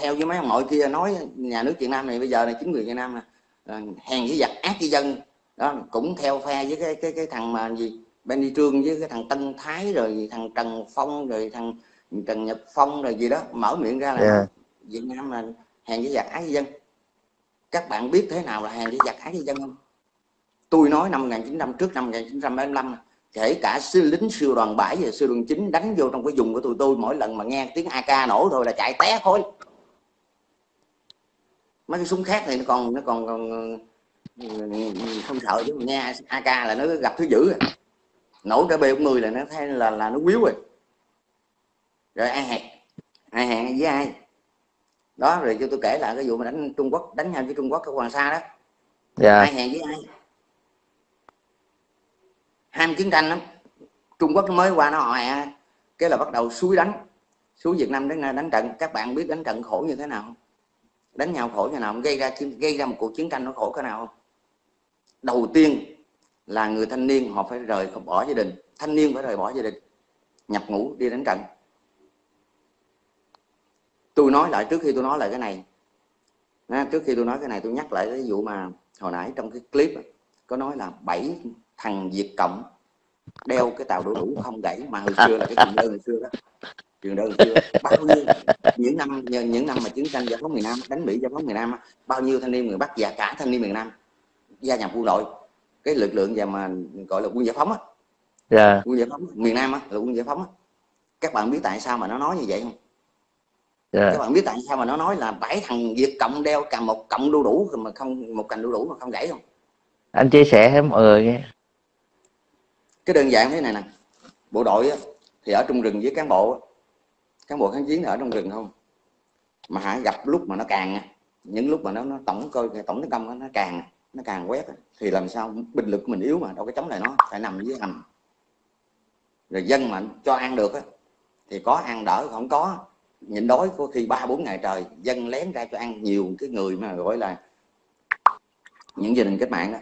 theo với mấy ông nội kia nói nhà nước Việt Nam này bây giờ là chính quyền Việt Nam là hèn với giặc ác với dân. Đó cũng theo phe với cái cái cái thằng mà gì Benny Trương với cái thằng Tân Thái rồi thằng Trần Phong rồi thằng Trần Nhật Phong rồi gì đó mở miệng ra là yeah. Việt Nam là hèn với giặc ác với dân. Các bạn biết thế nào là hèn với giặc ác với dân không? Tôi nói năm 1900 trước năm 1975 kể cả sư lính sư đoàn 7 và sư đoàn 9 đánh vô trong cái vùng của tụi tôi mỗi lần mà nghe tiếng AK nổ thôi là chạy té thôi mấy cái súng khác thì nó còn nó còn, còn không sợ chứ nghe AK là nó gặp thứ dữ rồi. nổ cái B40 là nó thấy là là nó quýu rồi. Rồi ai hẹn? Ai hẹn với ai? Đó rồi cho tôi kể lại cái vụ mà đánh Trung Quốc đánh nhau với Trung Quốc ở Hoàng Sa đó. Dạ. ai hẹn với ai? Ham chiến tranh lắm. Trung Quốc nó mới qua nó hỏi cái là bắt đầu suối đánh. Suối Việt Nam đánh đánh trận. Các bạn biết đánh trận khổ như thế nào không đánh nhau khổ như nào gây ra gây ra một cuộc chiến tranh nó khổ cái nào không? Đầu tiên là người thanh niên họ phải rời bỏ gia đình. Thanh niên phải rời bỏ gia đình, nhập ngũ đi đánh trận. Tôi nói lại trước khi tôi nói lại cái này. Trước khi tôi nói cái này tôi nhắc lại cái vụ mà hồi nãy trong cái clip có nói là bảy thằng Việt Cộng đeo cái tàu đổ đủ không gãy mà hồi xưa là cái trường đơn hồi xưa đó trường hồi xưa bao nhiêu những năm những năm mà chiến tranh giải phóng miền Nam đánh Mỹ giải phóng miền Nam bao nhiêu thanh niên người Bắc và cả thanh niên miền Nam gia nhập quân đội cái lực lượng và mà gọi là quân giải phóng á yeah. Dạ. quân giải phóng miền Nam á là quân giải phóng á các bạn biết tại sao mà nó nói như vậy không yeah. Dạ. các bạn biết tại sao mà nó nói là bảy thằng Việt cộng đeo cầm một cộng đu đủ mà không một cành đu đủ mà không gãy không anh chia sẻ với mọi người nghe cái đơn giản thế này nè bộ đội thì ở trong rừng với cán bộ cán bộ kháng chiến ở trong rừng không? Mà hãy gặp lúc mà nó càng những lúc mà nó, nó tổng coi tổng tấn công nó càng nó càng quét thì làm sao binh lực mình yếu mà đâu có chống lại nó phải nằm dưới hầm rồi dân mà cho ăn được thì có ăn đỡ không có. Nhịn đói có khi ba bốn ngày trời dân lén ra cho ăn nhiều cái người mà gọi là những gia đình cách mạng đó.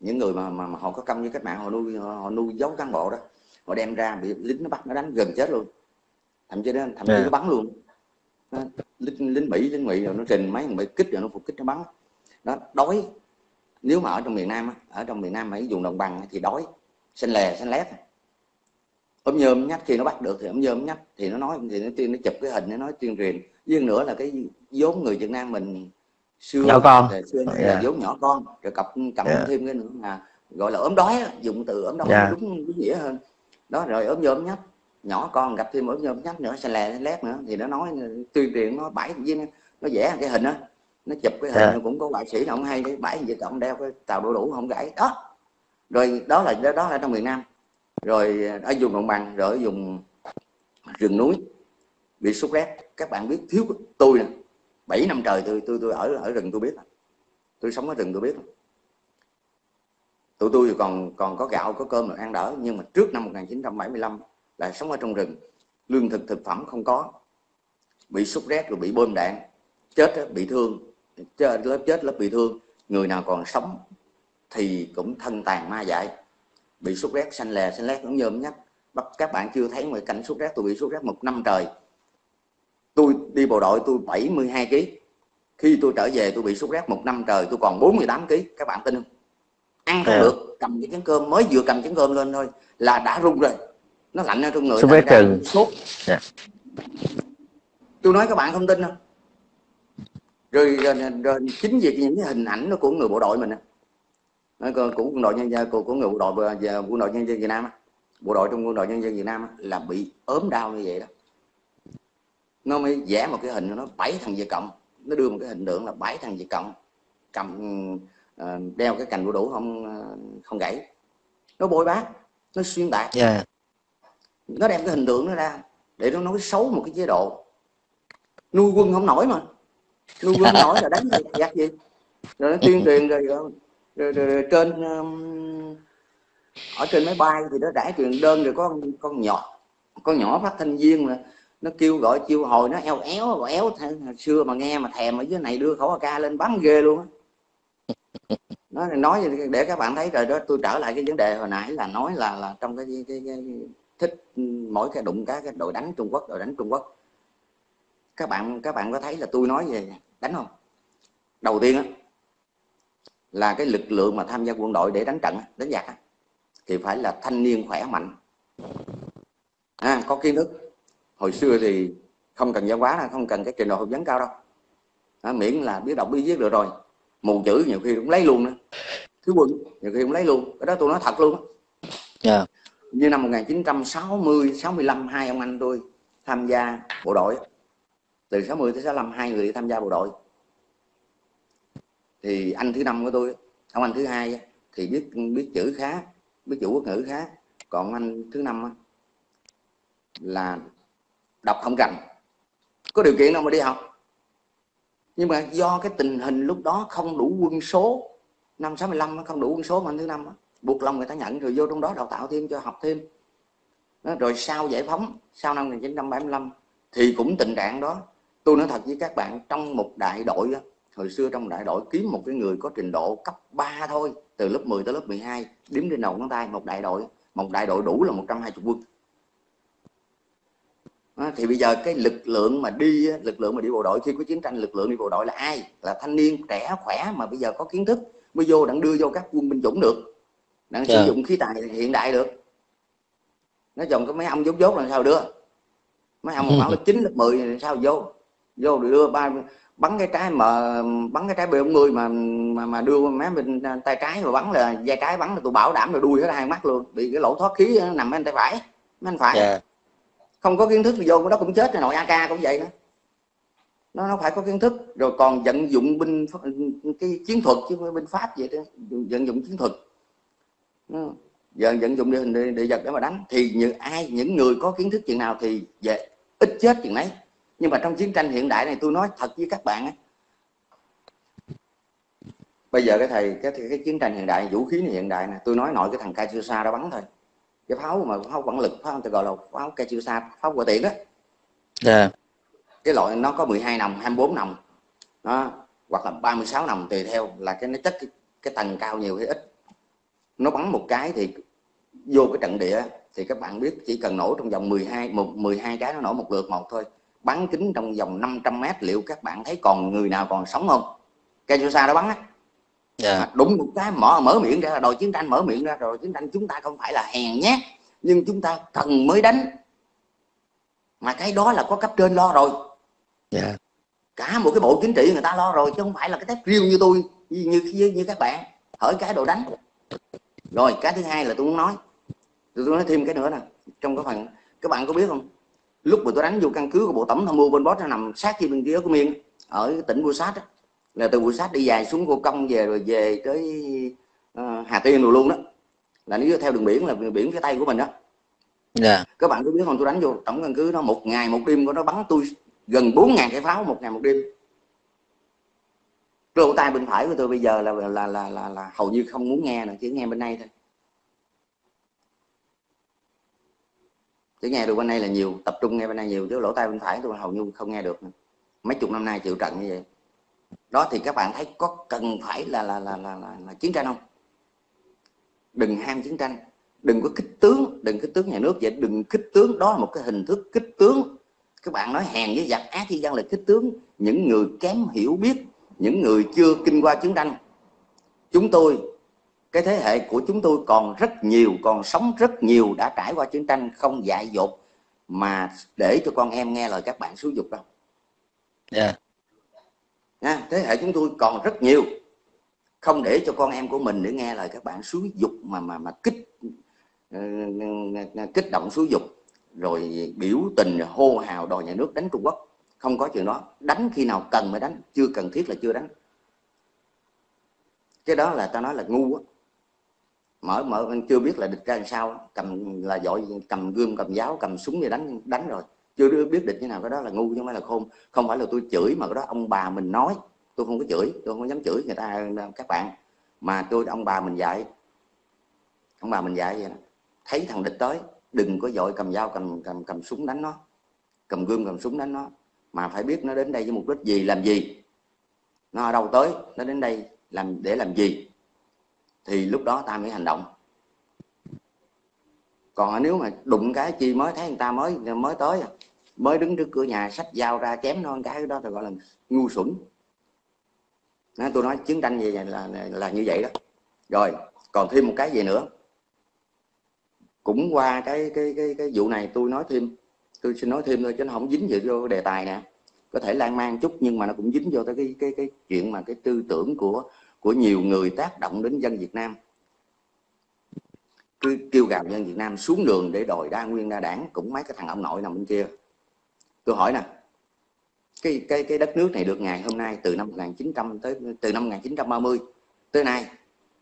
Những người mà, mà, mà họ có công với cách mạng họ nuôi họ nuôi giấu cán bộ đó. Họ đem ra bị lính nó bắt nó đánh gần chết luôn thậm chí đó thậm chí yeah. Nó bắn luôn. Nó, lính, lính mỹ lính mỹ rồi nó trình mấy thằng bị kích rồi nó phục kích nó bắn. Đó đói. Nếu mà ở trong miền nam ở trong miền nam mà dùng đồng bằng thì đói. Xanh lè xanh lét. Ốm nhôm nhắc khi nó bắt được thì ốm nhôm nhắc thì nó nói thì nó tiên nó chụp cái hình nó nói tuyên truyền. Riêng nữa là cái vốn người việt nam mình xưa nhỏ con. Xưa yeah. là vốn nhỏ con. Rồi cặp cầm yeah. thêm cái nữa là gọi là ốm đói dùng từ ốm đói yeah. đúng đúng nghĩa hơn. Đó rồi ốm nhôm nhắc nhỏ con gặp thêm ốm nhôm nhắc nữa xanh lè lét nữa. Thì nó nói tuyên truyền nó bảy với nó vẽ cái hình á. Nó chụp cái hình yeah. cũng có họa sĩ không hay cái bảy giờ cộng đeo cái tàu đổ đủ không gãy. Đó. Rồi đó là đó là trong miền nam. Rồi ở vùng đồng bằng rồi ở vùng rừng núi bị sốt rét. Các bạn biết thiếu tôi nè 7 năm trời tôi tôi tôi ở ở rừng tôi biết tôi sống ở rừng tôi biết tụi tôi còn còn có gạo có cơm được ăn đỡ. Nhưng mà trước năm 1975 là sống ở trong rừng. Lương thực thực phẩm không có. Bị sốt rét rồi bị bom đạn. Chết bị thương. Chết, lớp chết lớp bị thương. Người nào còn sống thì cũng thân tàn ma dại. Bị sốt rét xanh lè xanh lét cũng nhôm nhắc. Bắt các bạn chưa thấy một cảnh sốt rét tôi bị sốt rét một năm trời. Tôi đi bộ đội tôi 72 kg khi tôi trở về tôi bị sốt rét một năm trời tôi còn 48 kg các bạn tin không? Ăn không à. được. Cầm cái chén cơm mới vừa cầm chén cơm lên thôi là đã run rồi nó lạnh ở trong người sốt trừ sốt. Yeah. tôi nói các bạn không tin không rồi, rồi, rồi chính vì những cái hình ảnh nó của người bộ đội mình của quân đội nhân dân của, của người bộ đội và quân đội nhân dân Việt Nam bộ đội trong quân đội nhân dân Việt Nam là bị ốm đau như vậy đó. Nó mới vẽ một cái hình nó bảy thằng Việt cộng. Nó đưa một cái hình tượng là bảy thằng Việt cộng cầm uh, đeo cái cành đu đủ không uh, không gãy. Nó bôi bác nó xuyên tạc. Yeah. Nó đem cái hình tượng nó ra để nó nói xấu một cái chế độ. Nuôi quân không nổi mà. Nuôi quân nổi là đánh gì giặc gì? Rồi nó tuyên truyền rồi, rồi, rồi, rồi, rồi trên um, ở trên máy bay thì nó đã truyền đơn rồi có con nhỏ con nhỏ phát thanh viên mà nó kêu gọi chiêu hồi nó eo éo éo hồi xưa mà nghe mà thèm ở dưới này đưa khẩu ca lên bắn ghê luôn á. Nó nói để các bạn thấy rồi đó tôi trở lại cái vấn đề hồi nãy là nói là là trong cái, cái, cái, cái thích mỗi cái đụng cá cái đội đánh Trung Quốc đội đánh Trung Quốc. Các bạn các bạn có thấy là tôi nói về đánh không? Đầu tiên á là cái lực lượng mà tham gia quân đội để đánh trận đánh giặc thì phải là thanh niên khỏe mạnh. À, có kiến thức. Hồi xưa thì không cần giáo hóa không cần cái trình độ học vấn cao đâu. À, miễn là biết đọc biết viết được rồi. Mù chữ nhiều khi cũng lấy luôn nữa. Thiếu quân nhiều khi cũng lấy luôn. Cái đó tôi nói thật luôn yeah. Như năm 1960 65 hai ông anh tôi tham gia bộ đội. Từ 60 tới 65 hai người đi tham gia bộ đội. Thì anh thứ năm của tôi, ông anh thứ hai thì biết biết chữ khá, biết chữ quốc ngữ khá. Còn anh thứ năm là đọc không rành. Có điều kiện đâu mà đi học. Nhưng mà do cái tình hình lúc đó không đủ quân số, năm 65 không đủ quân số mà anh thứ năm buộc lòng người ta nhận rồi vô trong đó đào tạo thêm cho học thêm. Rồi sau giải phóng sau năm 1975 thì cũng tình trạng đó. Tôi nói thật với các bạn trong một đại đội đó, hồi xưa trong đại đội kiếm một cái người có trình độ cấp 3 thôi từ lớp 10 tới lớp 12 đếm trên đầu ngón tay một đại đội một đại đội đủ là 120 quân. Thì bây giờ cái lực lượng mà đi lực lượng mà đi bộ đội khi có chiến tranh lực lượng đi bộ đội là ai? Là thanh niên trẻ khỏe mà bây giờ có kiến thức mới vô đang đưa vô các quân binh chủng được đang yeah. sử dạ. dụng khí tài hiện đại được nó chồng có mấy ông dốt dốt là sao đưa mấy ông bảo lớp chín lớp 10 sao vô vô đưa ba bắn cái trái mà bắn cái trái b người mà mà mà đưa má bên tay trái mà bắn là dây trái bắn là tôi bảo đảm là đuôi hết hai mắt luôn bị cái lỗ thoát khí nằm bên tay phải anh phải yeah. Dạ. không có kiến thức thì vô đó cũng chết rồi nội ak cũng vậy nữa nó nó phải có kiến thức rồi còn vận dụng binh cái chiến thuật chứ không binh pháp vậy đó vận dụng chiến thuật giờ vận dụng địa hình địa, địa vật để mà đánh. Thì như ai những người có kiến thức chuyện nào thì về ít chết chuyện đấy nhưng mà trong chiến tranh hiện đại này tôi nói thật với các bạn ấy, bây giờ cái thầy cái, cái chiến tranh hiện đại vũ khí này hiện đại này tôi nói nội cái thằng Katyusha đã bắn thôi. Cái pháo mà pháo quảng lực pháo tôi gọi là pháo Katyusha pháo quả tiễn đó yeah. Cái loại nó có 12 nòng 24 nòng. Nó hoặc là 36 nòng tùy theo là cái nó chất cái, cái tầng cao nhiều hay ít nó bắn một cái thì vô cái trận địa thì các bạn biết chỉ cần nổ trong vòng 12 một 12 cái nó nổ một lượt một thôi bắn kính trong vòng 500 mét liệu các bạn thấy còn người nào còn sống không cây số xa đó bắn á yeah. Dạ. đúng một cái mở mở miệng ra là đòi chiến tranh mở miệng ra rồi chiến tranh chúng ta không phải là hèn nhát nhưng chúng ta cần mới đánh mà cái đó là có cấp trên lo rồi yeah. Dạ. cả một cái bộ chính trị người ta lo rồi chứ không phải là cái tép riêu như tôi như, như, như, như các bạn hỏi cái đồ đánh rồi cái thứ hai là tôi muốn nói. Tôi nói thêm cái nữa nè trong cái phần các bạn có biết không? Lúc mà tôi đánh vô căn cứ của bộ tổng tham mưu bên bó nó nằm sát kia bên kia của miên ở tỉnh Bua Sát là từ Bua Sát đi dài xuống cô công về rồi về tới uh, Hà Tiên rồi luôn đó. Là nếu theo đường biển là biển phía tây của mình đó. Yeah. Dạ. các bạn có biết không? Tôi đánh vô tổng căn cứ nó một ngày một đêm của nó bắn tôi gần bốn ngàn cái pháo một ngày một đêm lỗ tai bên phải của tôi bây giờ là là là là, là, là hầu như không muốn nghe nữa chỉ nghe bên này thôi. Chỉ nghe được bên đây là nhiều tập trung nghe bên đây nhiều chứ lỗ tai bên phải tôi hầu như không nghe được mấy chục năm nay chịu trận như vậy. Đó thì các bạn thấy có cần phải là là là là, là, là chiến tranh không? Đừng ham chiến tranh. Đừng có kích tướng đừng kích tướng nhà nước vậy. Đừng kích tướng đó là một cái hình thức kích tướng. Các bạn nói hèn với giặc ác khi dân là kích tướng. Những người kém hiểu biết những người chưa kinh qua chiến tranh chúng tôi cái thế hệ của chúng tôi còn rất nhiều còn sống rất nhiều đã trải qua chiến tranh không dại dột mà để cho con em nghe lời các bạn xúi dục đâu yeah. Dạ. Thế hệ chúng tôi còn rất nhiều không để cho con em của mình để nghe lời các bạn xúi dục mà mà mà kích uh, kích động xúi dục rồi biểu tình hô hào đòi nhà nước đánh Trung Quốc không có chuyện đó. Đánh khi nào cần mới đánh. Chưa cần thiết là chưa đánh. Cái đó là ta nói là ngu á. Mở mở, chưa biết là địch ra làm sao cầm là giỏi cầm gươm, cầm giáo, cầm súng để đánh đánh rồi. Chưa biết địch như nào. Cái đó là ngu, chứ không phải là khôn. Không phải là tôi chửi mà cái đó ông bà mình nói. Tôi không có chửi. Tôi không dám chửi người ta, các bạn. Mà tôi, ông bà mình dạy. Ông bà mình dạy vậy đó. thấy thằng địch tới, đừng có dội cầm dao, cầm cầm cầm súng đánh nó. Cầm gươm, cầm súng đánh nó mà phải biết nó đến đây với mục đích gì làm gì? Nó ở đâu tới? Nó đến đây làm để làm gì? Thì lúc đó ta mới hành động. Còn nếu mà đụng cái chi mới thấy người ta mới mới tới mới đứng trước cửa nhà sách dao ra chém nó cái đó thì gọi là ngu xuẩn. Đó, tôi nói chiến tranh gì là, là là như vậy đó. Rồi còn thêm một cái gì nữa? Cũng qua cái cái cái cái vụ này tôi nói thêm tôi xin nói thêm thôi, chứ nó không dính gì vô đề tài nè. Có thể lan man chút, nhưng mà nó cũng dính vô tới cái cái cái chuyện mà cái tư tưởng của của nhiều người tác động đến dân Việt Nam. Cứ kêu gào dân Việt Nam xuống đường để đòi đa nguyên, đa đảng, cũng mấy cái thằng ông nội nằm bên kia. Tôi hỏi nè, cái cái cái đất nước này được ngày hôm nay từ năm 1900 tới, từ năm 1930 tới nay,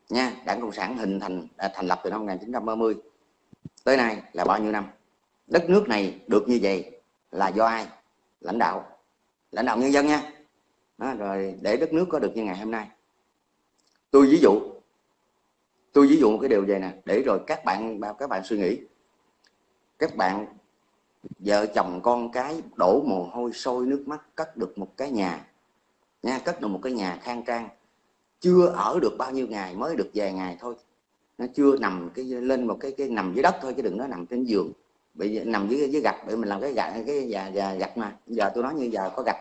nha, đảng cộng sản hình thành à, thành lập từ năm 1930 tới nay là bao nhiêu năm? Đất nước này được như vậy là do ai? Lãnh đạo. Lãnh đạo nhân dân nha. Đó, rồi để đất nước có được như ngày hôm nay. Tôi ví dụ tôi ví dụ một cái điều vậy nè. Để rồi các bạn các bạn suy nghĩ. Các bạn vợ chồng con cái đổ mồ hôi sôi nước mắt cất được một cái nhà nha cất được một cái nhà khang trang. Chưa ở được bao nhiêu ngày mới được vài ngày thôi. Nó chưa nằm cái lên một cái cái nằm dưới đất thôi chứ đừng nói nằm trên giường bị nằm dưới dưới gạch bị mình làm cái gạch cái già già gạch mà. Giờ tôi nói như giờ có gạch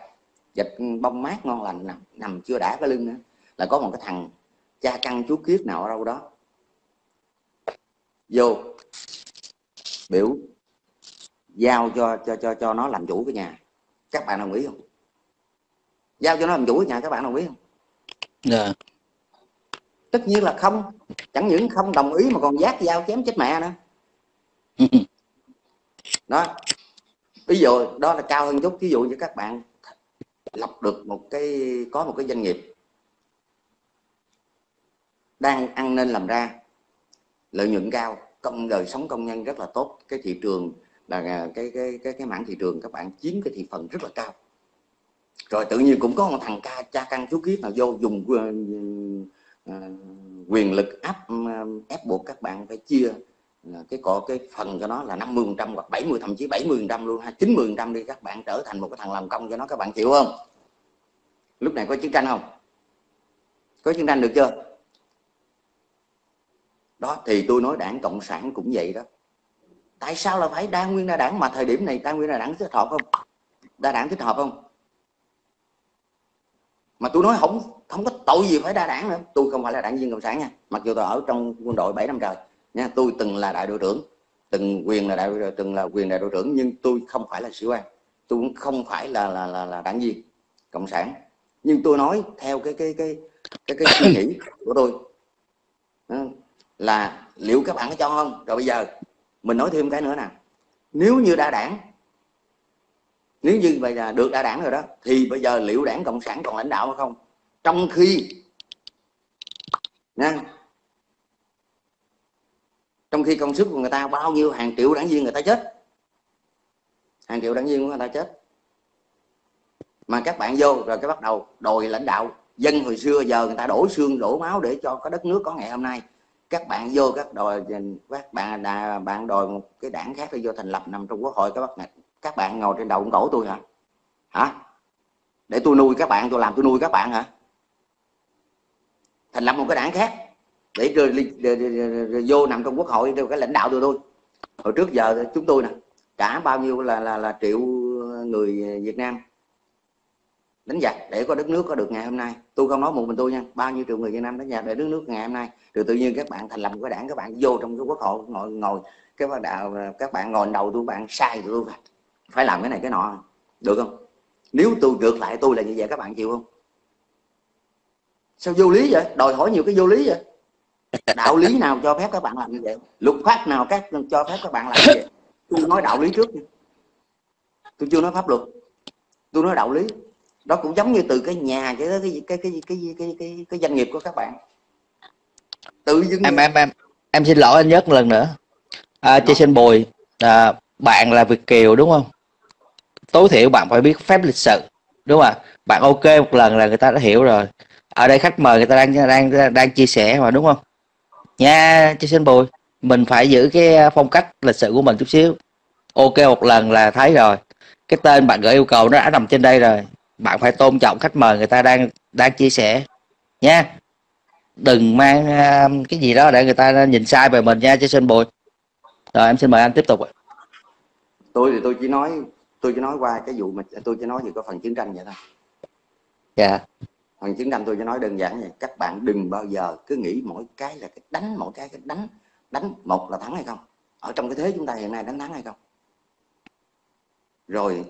gạch bông mát ngon lành nằm nằm chưa đã cái lưng nữa. Là có một cái thằng cha căn chú kiết nào ở đâu đó. Vô biểu giao cho cho cho cho nó làm chủ cái nhà. Các bạn đồng ý không? Giao cho nó làm chủ cái nhà các bạn đồng ý không? Yeah. Dạ. tất nhiên là không. Chẳng những không đồng ý mà còn giác dao chém chết mẹ nữa đó. Ví dụ, đó là cao hơn chút. Ví dụ như các bạn lập được một cái, có một cái doanh nghiệp đang ăn nên làm ra, lợi nhuận cao, công, đời sống công nhân rất là tốt, cái thị trường là à, cái cái cái cái mảng thị trường các bạn chiếm cái thị phần rất là cao. Rồi tự nhiên cũng có một thằng ca, cha căn chú kiết nào vô dùng à, à, quyền lực áp ép buộc các bạn phải chia cái có cái phần cho nó là 50 trăm hoặc 70 thậm chí 70 trăm luôn, hay 90 trăm đi, các bạn trở thành một cái thằng làm công cho nó, các bạn chịu không? Lúc này có chiến tranh không? Có chiến tranh được chưa? Đó, thì tôi nói đảng cộng sản cũng vậy đó. Tại sao là phải đa nguyên đa đảng? Mà thời điểm này đa nguyên đa đảng thích hợp không? Đa đảng thích hợp không? Mà tôi nói không không có tội gì phải đa đảng nữa. Tôi không phải là đảng viên cộng sản nha. Mặc dù tôi ở trong quân đội 7 năm trời nha tôi từng là đại đội trưởng từng quyền là đại từng là quyền đại đội trưởng nhưng tôi không phải là sĩ quan. Tôi cũng không phải là là là, là đảng viên cộng sản. Nhưng tôi nói theo cái cái cái cái cái suy nghĩ của tôi. Là liệu các bạn có cho không? Rồi bây giờ mình nói thêm cái nữa nè. Nếu như đa đảng nếu như bây giờ được đa đảng rồi đó thì bây giờ liệu đảng cộng sản còn lãnh đạo hay không? Trong khi nha trong khi công sức của người ta bao nhiêu hàng triệu đảng viên người ta chết. Hàng triệu đảng viên của người ta chết. Mà các bạn vô rồi cái bắt đầu đòi lãnh đạo. Dân hồi xưa giờ người ta đổ xương đổ máu để cho cái đất nước có ngày hôm nay. Các bạn vô các đòi, các bạn, đà, bạn đòi một cái đảng khác đi vô thành lập nằm trong quốc hội, các bạn các bạn ngồi trên đầu cổ tôi hả? Hả? Để tôi nuôi các bạn, tôi làm tôi nuôi các bạn hả? Thành lập một cái đảng khác để rồi, rồi, rồi, rồi vô nằm trong quốc hội theo cái lãnh đạo tôi. Thôi hồi trước giờ chúng tôi nè cả bao nhiêu là là, là triệu người Việt Nam. Đánh giặc để có đất nước có được ngày hôm nay. Tôi không nói một mình tôi nha bao nhiêu triệu người Việt Nam đánh giặc để đất nước ngày hôm nay. Rồi tự nhiên các bạn thành lập một cái đảng các bạn vô trong cái quốc hội ngồi ngồi cái bạn đạo các bạn ngồi đầu tôi bạn sai tôi. Phải phải làm cái này cái nọ được không? Nếu tôi ngược lại tôi là như vậy các bạn chịu không? Sao vô lý vậy? Đòi hỏi nhiều cái vô lý vậy? Đạo lý nào cho phép các bạn làm như vậy? Luật pháp nào các cho phép các bạn làm như vậy? Tôi nói đạo lý trước nha tôi chưa nói pháp luật. Tôi nói đạo lý. Đó cũng giống như từ cái nhà cho tới cái cái cái cái cái cái, cái, cái doanh nghiệp của các bạn. Tự dưng em em em em xin lỗi anh nhất một lần nữa. À, trên sinh bồi à, bạn là việt kiều đúng không? Tối thiểu bạn phải biết phép lịch sự đúng không bạn ok một lần là người ta đã hiểu rồi. Ở đây khách mời người ta đang đang đang chia sẻ mà đúng không nha trên sinh bùi mình phải giữ cái phong cách lịch sự của mình chút xíu. Ok một lần là thấy rồi. Cái tên bạn gửi yêu cầu nó đã nằm trên đây rồi. Bạn phải tôn trọng khách mời người ta đang đang chia sẻ. Nha. Đừng mang uh, cái gì đó để người ta nhìn sai về mình nha cho sinh bùi rồi em xin mời anh tiếp tục tôi thì tôi chỉ nói tôi chỉ nói qua cái vụ mà tôi chỉ nói gì có phần chiến tranh vậy thôi. Dạ. yeah. Hoàng chiến tranh tôi cho nói đơn giản vậy các bạn đừng bao giờ cứ nghĩ mỗi cái là cái đánh mỗi cái cái đánh. Đánh một là thắng hay không? Ở trong cái thế chúng ta hiện nay đánh thắng hay không? Rồi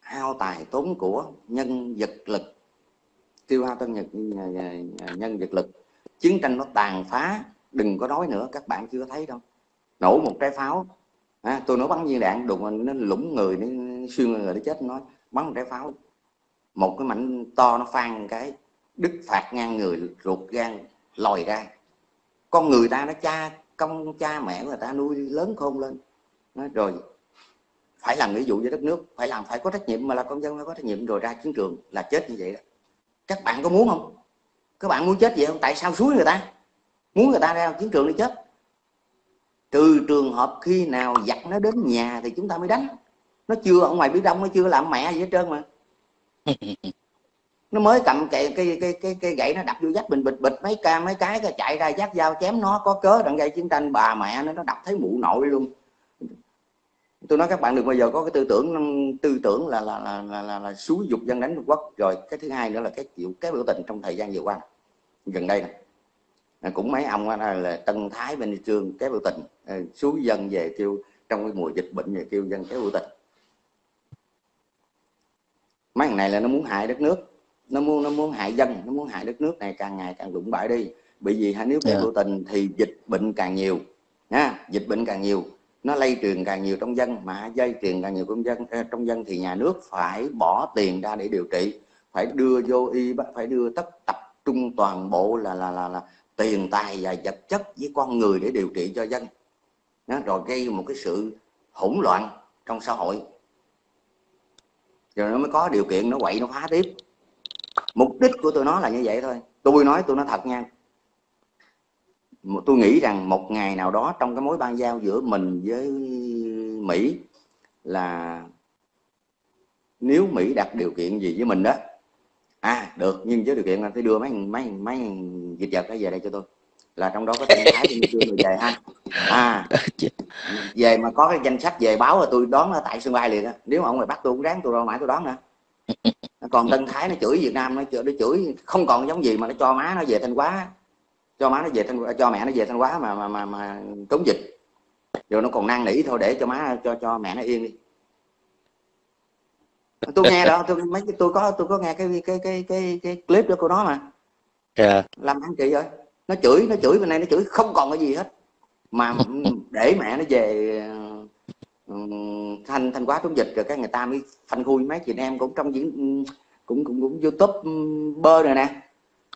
hao tài tốn của nhân vật lực tiêu hao tân nhật ờ, ờ, ờ, nhân vật lực. Chiến tranh nó tàn phá đừng có nói nữa các bạn chưa thấy đâu. Nổ một trái pháo à, tôi nói bắn viên đạn đụng nó lũng người nó xuyên người nó chết nói bắn một trái pháo một cái mảnh to nó phan cái, đứt phạt ngang người, ruột gan, lòi ra. Con người ta nó cha, công cha mẹ người ta nuôi lớn khôn lên. Nó rồi, phải làm nghĩa vụ với đất nước, phải làm, phải có trách nhiệm, mà là công dân phải có trách nhiệm. Rồi ra chiến trường là chết như vậy đó. Các bạn có muốn không? Các bạn muốn chết vậy không? Tại sao suối người ta? Muốn người ta ra chiến trường đi chết? Trừ trường hợp khi nào giặc nó đến nhà thì chúng ta mới đánh. Nó chưa ở ngoài biển đông, nó chưa làm mẹ gì hết trơn mà nó mới cầm cái cái cái cái, cái gậy nó đập vô dách bình bịch bịch mấy ca mấy cái cái chạy ra giác dao chém nó có cớ đặng gây chiến tranh bà mẹ nó nó đập thấy mụ nội luôn. Tôi nói các bạn đừng bao giờ có cái tư tưởng tư tưởng là là là là, là, là xúi dục dân đánh Trung Quốc. Rồi cái thứ hai nữa là cái chịu cái biểu tình trong thời gian vừa qua. Gần đây này cũng mấy ông là, là Tân Thái bên Trương cái biểu tình ờ, xúi dân về kêu trong cái mùa dịch bệnh về kêu dân cái biểu tình mấy thằng này là nó muốn hại đất nước. Nó muốn nó muốn hại dân nó muốn hại đất nước này càng ngày càng lụng bại đi. Bởi vì nếu yeah. biểu tình thì dịch bệnh càng nhiều nha dịch bệnh càng nhiều nó lây truyền càng nhiều trong dân mà dây truyền càng nhiều trong dân trong dân thì nhà nước phải bỏ tiền ra để điều trị phải đưa vô y phải đưa tất tập trung toàn bộ là là là, là tiền tài và vật chất với con người để điều trị cho dân. Nó rồi gây một cái sự hỗn loạn trong xã hội rồi nó mới có điều kiện nó quậy, nó phá tiếp. Mục đích của tôi nó là như vậy thôi. Tôi nói tôi nói thật nha. Tôi nghĩ rằng một ngày nào đó trong cái mối ban giao giữa mình với Mỹ là nếu Mỹ đặt điều kiện gì với mình đó à được, nhưng với điều kiện là phải đưa mấy mấy mấy dịch vật đó về đây cho tôi là trong đó có tên thái thì đưa người về ha. À về mà có cái danh sách về báo là tôi đón tại sân bay liền á. Nếu mà ông mày bắt tôi cũng ráng tôi đâu mãi tôi đón nữa còn tân thái nó chửi việt nam nó chửi, nó chửi không còn giống gì mà nó cho má nó về thanh hóa. Cho má nó về thanh cho mẹ nó về thanh hóa mà mà mà, mà chống dịch. Rồi nó còn năn nỉ thôi để cho má cho cho mẹ nó yên đi. Tôi nghe đó tôi mấy tôi có tôi có nghe cái cái cái cái cái clip đó của nó mà. Yeah. Dạ. làm anh chị rồi nó chửi nó chửi bên này nó chửi không còn cái gì hết. Mà để mẹ nó về thanh thanh quá chống dịch rồi cái người ta mới phanh khui. Mấy chị em cũng trong diễn cũng cũng cũng youtube bơ rồi nè. Yeah.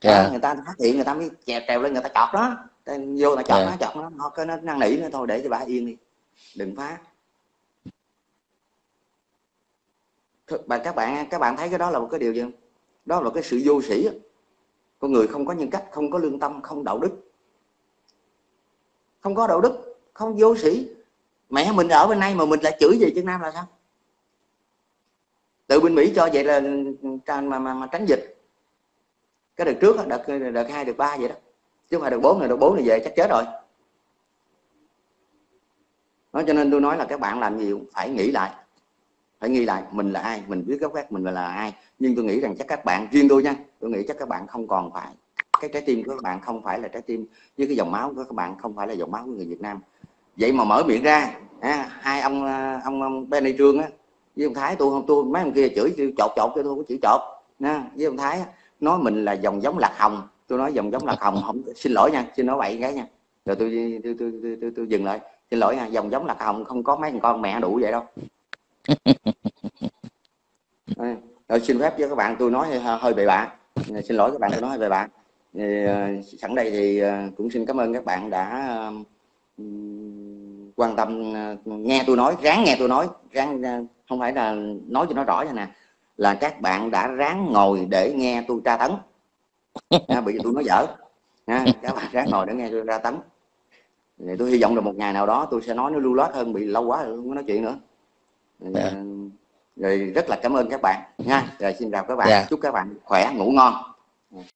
Dạ. người ta phát hiện người ta mới chèo trèo lên người ta chọt đó. Vô là chọt yeah. nó chọt nó nó cái nó năn nỉ nữa thôi để cho bà yên đi. Đừng phá. Bạn các bạn các bạn thấy cái đó là một cái điều gì không? Đó là cái sự vô sĩ con người không có nhân cách không có lương tâm không đạo đức. Không có đạo đức không vô sĩ. Mẹ mình ở bên đây mà mình lại chửi về chân Nam là sao? Từ bên Mỹ cho vậy là mà, mà, mà tránh dịch. Cái đợt trước đợt đợt hai đợt ba vậy đó. Chứ không phải đợt bốn này đợt bốn này về chắc chết rồi. Đó cho nên tôi nói là các bạn làm gì cũng phải nghĩ lại. Phải nghĩ lại mình là ai mình biết gốc gác mình là ai. Nhưng tôi nghĩ rằng chắc các bạn riêng tôi nha tôi nghĩ chắc các bạn không còn phải cái trái tim của các bạn không phải là trái tim với cái dòng máu của các bạn không phải là dòng máu của người Việt Nam. Vậy mà mở miệng ra à, hai ông ông, ông Benny Trương á với ông Thái tôi không tôi mấy ông kia chửi chửi chọt chọt cho tôi có chửi chọt nha với ông Thái nói mình là dòng giống lạc hồng. Tôi nói dòng giống lạc hồng không xin lỗi nha xin nói vậy cái nha. Rồi tôi tôi, tôi, tôi, tôi, tôi dừng lại xin lỗi nha dòng giống lạc hồng không có mấy con mẹ đủ vậy đâu. Rồi xin phép với các bạn tôi nói hơi, hơi bậy bạ xin lỗi các bạn tôi nói hơi bậy bạ sẵn đây thì cũng xin cảm ơn các bạn đã quan tâm nghe tôi nói ráng nghe tôi nói ráng không phải là nói cho nó rõ nha nè là các bạn đã ráng ngồi để nghe tôi tra tấn. À, bởi vì tôi nói dở. Nha các bạn ráng ngồi để nghe tôi tra tấn. Thì tôi hy vọng là một ngày nào đó tôi sẽ nói nó lưu loát hơn bị lâu quá rồi không có nói chuyện nữa. Yeah. Rồi rất là cảm ơn các bạn nha rồi xin chào các bạn yeah. Dạ. chúc các bạn khỏe ngủ ngon